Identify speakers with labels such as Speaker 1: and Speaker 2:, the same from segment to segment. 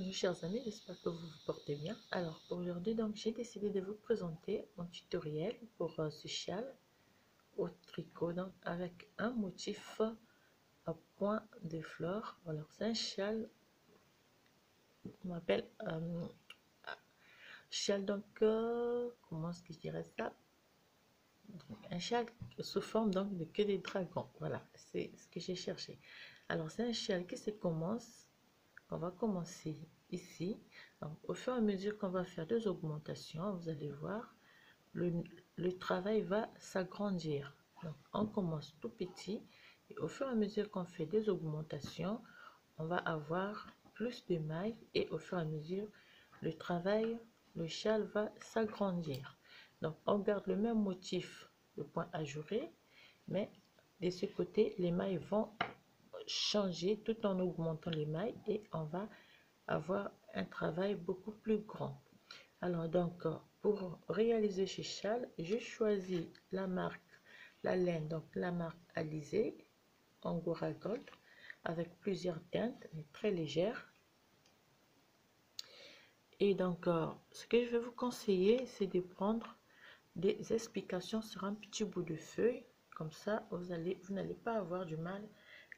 Speaker 1: Bonjour chers amis, j'espère que vous vous portez bien. Alors aujourd'hui donc j'ai décidé de vous présenter mon tutoriel pour euh, ce châle au tricot donc avec un motif à point de fleurs. Alors c'est un châle, on appelle euh, châle donc euh, comment est-ce que je dirais ça? Un châle sous forme donc de queue des dragons. Voilà, c'est ce que j'ai cherché. Alors c'est un châle qui se commence on va commencer ici. Donc, au fur et à mesure qu'on va faire des augmentations, vous allez voir, le, travail va s'agrandir. Donc, on commence tout petit et au fur et à mesure qu'on fait des augmentations, on va avoir plus de mailles et au fur et à mesure, le travail, le châle va s'agrandir. Donc, on garde le même motif, le point ajouré, mais de ce côté, les mailles vont changer tout en augmentant les mailles et on va avoir un travail beaucoup plus grand. Alors donc pour réaliser ce châle, je choisis la marque, la laine, donc la marque Alizé Angora Gold avec plusieurs teintes, mais très légères. Et donc ce que je vais vous conseiller, c'est de prendre des explications sur un petit bout de feuille. Comme ça, vous allez, vous n'allez pas avoir du mal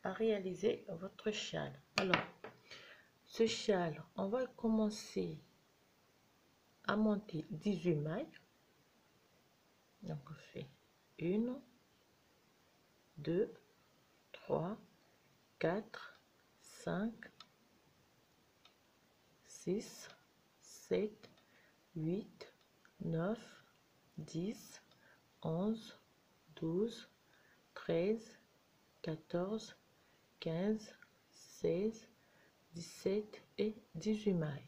Speaker 1: à réaliser votre châle. Alors, ce châle, on va commencer à monter 18 mailles. Donc, on fait 1, 2, 3, 4, 5, 6, 7, 8, 9, 10, 11, 12, 13, 14, 15, 16, 17 et 18 mailles.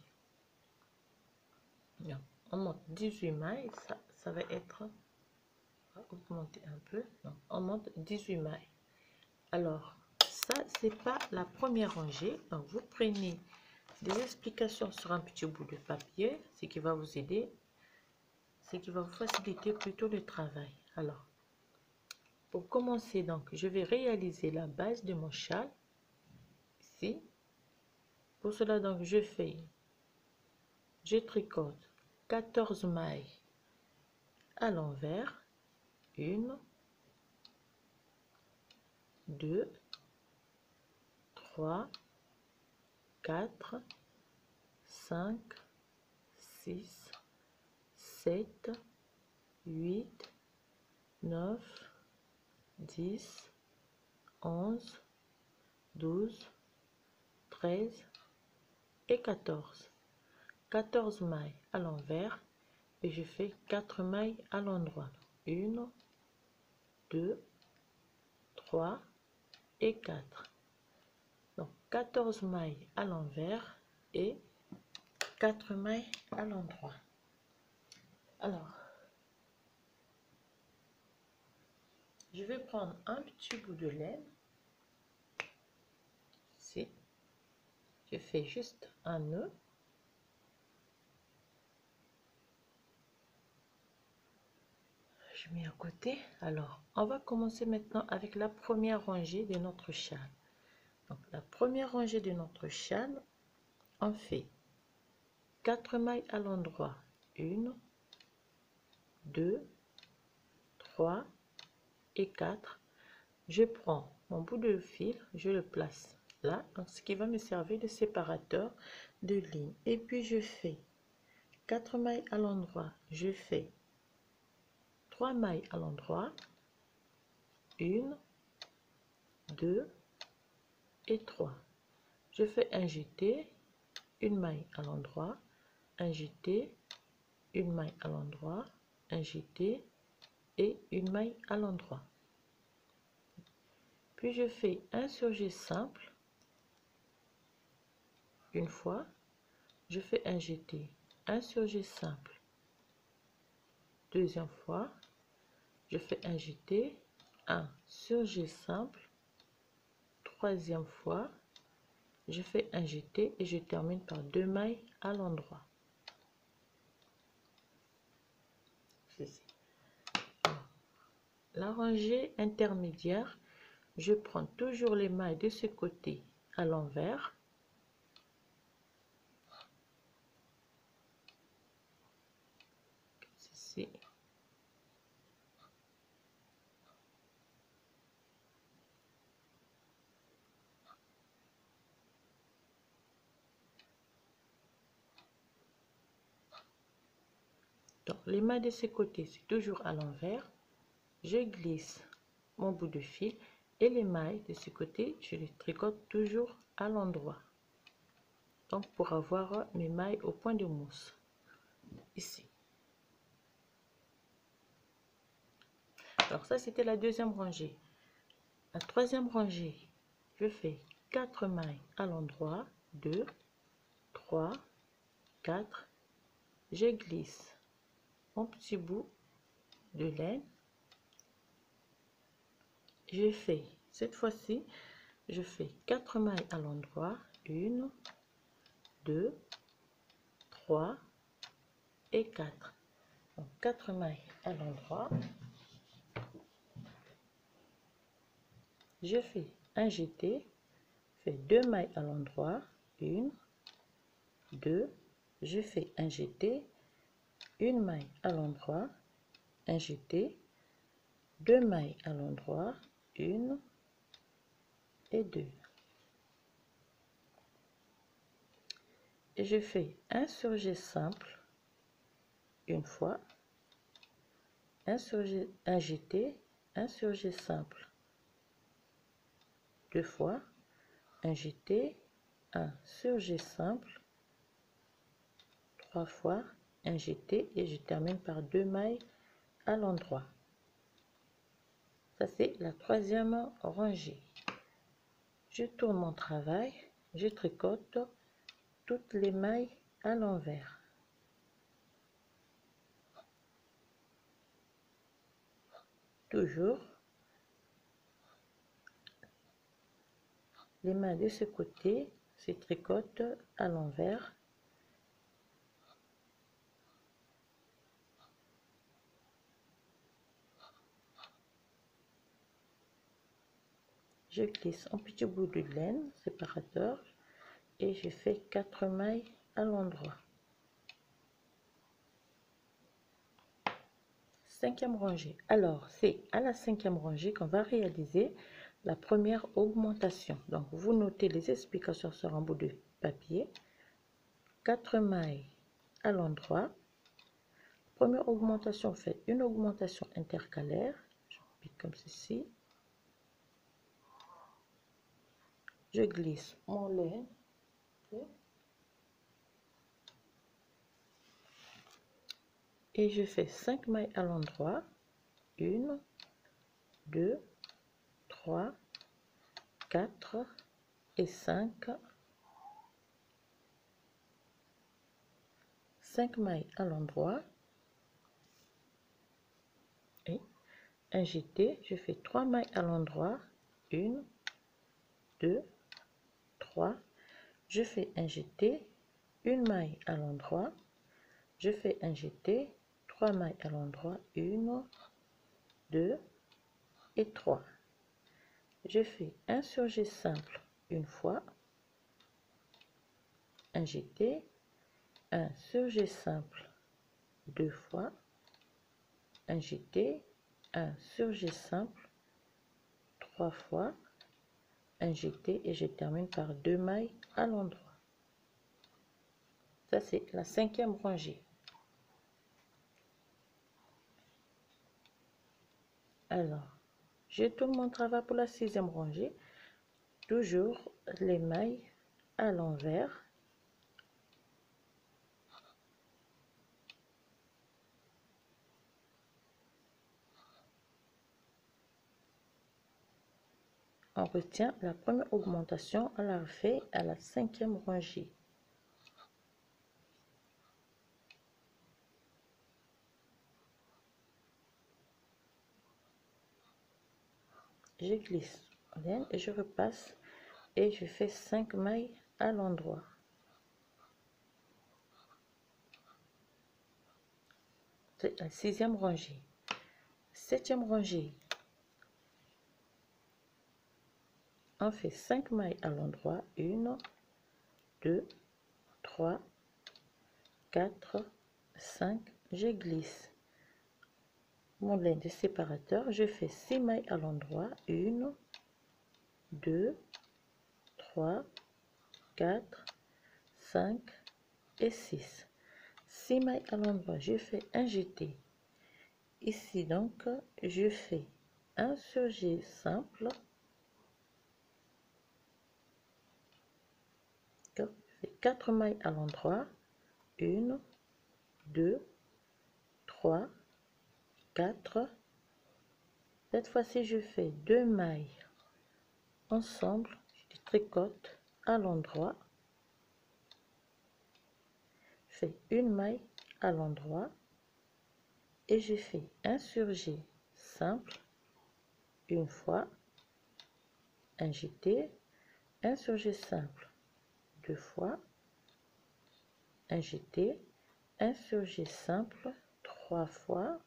Speaker 1: on monte 18 mailles, ça, va être, on augmenter un peu, on monte 18 mailles. Alors, ça, c'est pas la première rangée. Donc, vous prenez des explications sur un petit bout de papier, ce qui va vous aider, ce qui va vous faciliter plutôt le travail. Alors, pour commencer, donc, je vais réaliser la base de mon châle ici. Pour cela, donc, je fais, je tricote 14 mailles à l'envers. Une, deux, trois, quatre, cinq, six, sept, huit, neuf, 10, 11, 12, 13 et 14. 14 mailles à l'envers et je fais 4 mailles à l'endroit. 1, 2, 3 et 4. Donc 14 mailles à l'envers et 4 mailles à l'endroit. Alors, je vais prendre un petit bout de laine ici. Je fais juste un nœud. Je mets à côté. Alors on va commencer maintenant avec la première rangée de notre châle donc la première rangée de notre châle on fait 4 mailles à l'endroit. 1 2 3 et 4 je prends mon bout de fil je le place là donc ce qui va me servir de séparateur de ligne. Et puis je fais 4 mailles à l'endroit je fais 3 mailles à l'endroit 1 2 et 3 je fais un jeté une maille à l'endroit un jeté une maille à l'endroit un jeté et une maille à l'endroit. Puis je fais un surjet simple. Une fois je fais un jeté un surjet simple. Deuxième fois je fais un jeté un surjet simple. Troisième fois je fais un jeté et je termine par deux mailles à l'endroit la rangée intermédiaire. Je prends toujours les mailles de ce côté à l'envers. Donc, les mains de ce côté, c'est toujours à l'envers. Je glisse mon bout de fil et les mailles de ce côté, je les tricote toujours à l'endroit. Donc, pour avoir mes mailles au point de mousse. Ici. Alors, ça, c'était la deuxième rangée. La troisième rangée, je fais 4 mailles à l'endroit. 2, 3, 4. Je glisse mon petit bout de laine. Je fais, cette fois-ci, je fais 4 mailles à l'endroit. 1, 2, 3 et 4. Donc 4 mailles à l'endroit. Je fais un jeté, fais deux mailles à l'endroit, une, deux, je fais un jeté, une maille à l'endroit, un jeté, deux mailles à l'endroit, une et deux. Et je fais un surjet simple une fois, un, surjet, un jeté, un surjet simple deux fois, un jeté, un surjet simple, trois fois, un jeté et je termine par deux mailles à l'endroit. C'est la troisième rangée. Je tourne mon travail, je tricote toutes les mailles à l'envers. Toujours les mains de ce côté se tricotent à l'envers je glisse un petit bout de laine séparateur et je fais quatre mailles à l'endroit cinquième rangée alors c'est à la cinquième rangée qu'on va réaliser la première augmentation. Donc, vous notez les explications sur un bout de papier. 4 mailles à l'endroit. Première augmentation, fait une augmentation intercalaire. Je repique comme ceci. Je glisse mon lait. Et je fais 5 mailles à l'endroit. Une, deux, 3, 4 et 5. 5 mailles à l'endroit et un jeté. Je fais 3 mailles à l'endroit. 1, 2, 3. Je fais un jeté, une maille à l'endroit. Je fais jeté, 3 mailles à l'endroit. 1, 2 et 3 je fais un surjet simple une fois, un jeté, un surjet simple deux fois, un jeté, un surjet simple trois fois, un jeté et je termine par deux mailles à l'endroit. Ça c'est la cinquième rangée. Alors, je tourne mon travail pour la sixième rangée. Toujours les mailles à l'envers. On retient la première augmentation, on la refait à la cinquième rangée. je glisse et je repasse et je fais 5 mailles à l'endroit. C'est la sixième rangée. Septième rangée on fait 5 mailles à l'endroit. 1 2 3 4 5 je glisse mon lin de séparateur, je fais 6 mailles à l'endroit, 1, 2, 3, 4, 5 et 6. 6 mailles à l'endroit. Je fais un jeté. Ici donc je fais un surjet simple je fais 4 mailles à l'endroit. 1 2 3 4 cette fois-ci je fais deux mailles ensemble. Je tricote à l'endroit. Fais une maille à l'endroit. Et je fais un surjet simple. Une fois. Un jeté un surjet simple. Deux fois un surjet simple trois fois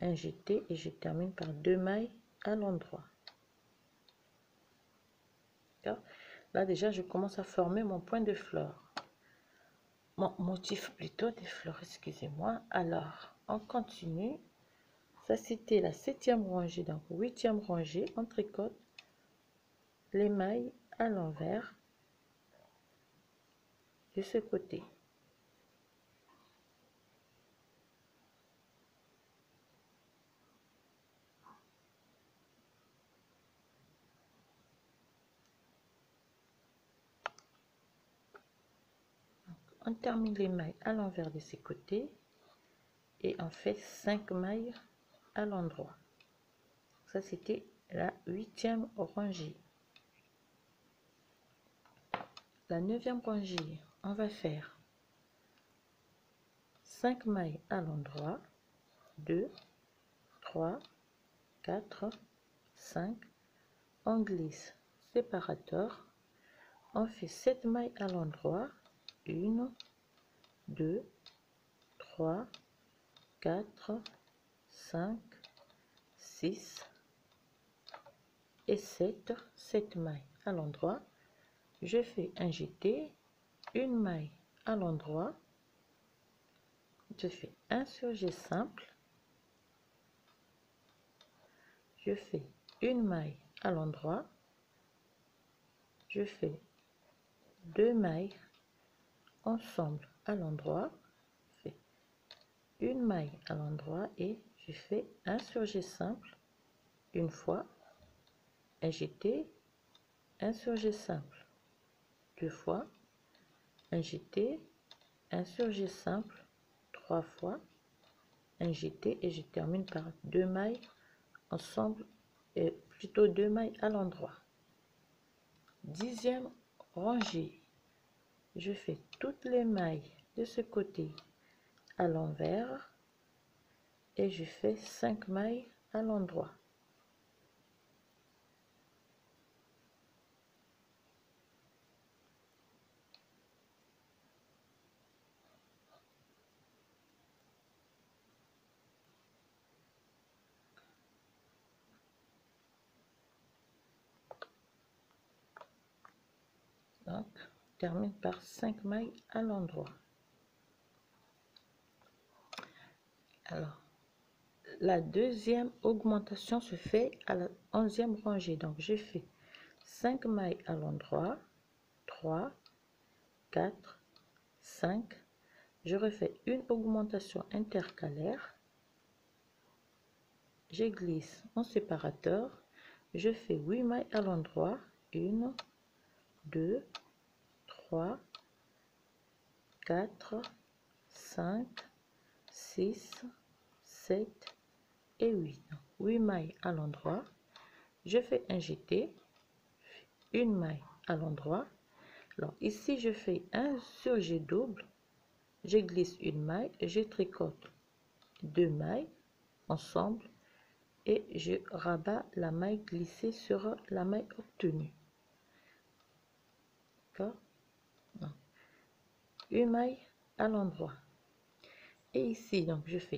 Speaker 1: un jeté et je termine par deux mailles à l'endroit. Là déjà je commence à former mon point de fleur mon motif plutôt des fleurs excusez-moi. Alors on continue. Ça c'était la septième rangée donc huitième rangée on tricote les mailles à l'envers de ce côté. On termine les mailles à l'envers de ces côtés et on fait 5 mailles à l'endroit. Ça c'était la huitième rangée. La neuvième rangée on va faire 5 mailles à l'endroit. 2 3 4 5 on glisse séparateur. On fait 7 mailles à l'endroit. 1, 2, 3, 4, 5, 6 et 7, 7 mailles à l'endroit. Je fais un jeté, une maille à l'endroit. Je fais un surjet simple. Je fais une maille à l'endroit. Je fais deux mailles ensemble à l'endroit fais une maille à l'endroit et je fais un surjet simple une fois un jeté un surjet simple deux fois un surjet simple trois fois un jeté et je termine par deux mailles ensemble et plutôt deux mailles à l'endroit. Dixième rangée. Je fais toutes les mailles de ce côté à l'envers et je fais 5 mailles à l'endroit termine par 5 mailles à l'endroit. Alors la deuxième augmentation se fait à la onzième rangée. Donc je fais 5 mailles à l'endroit 3 4 5 je refais une augmentation intercalaire. Je glisse en séparateur. Je fais 8 mailles à l'endroit. 1 2 3, 4, 5, 6, 7 et 8. 8 mailles à l'endroit. Je fais un jeté, une maille à l'endroit. Alors ici, je fais un surjet double. Je glisse une maille, je tricote deux mailles ensemble et je rabats la maille glissée sur la maille obtenue. D'accord? Une maille à l'endroit. Et ici donc je fais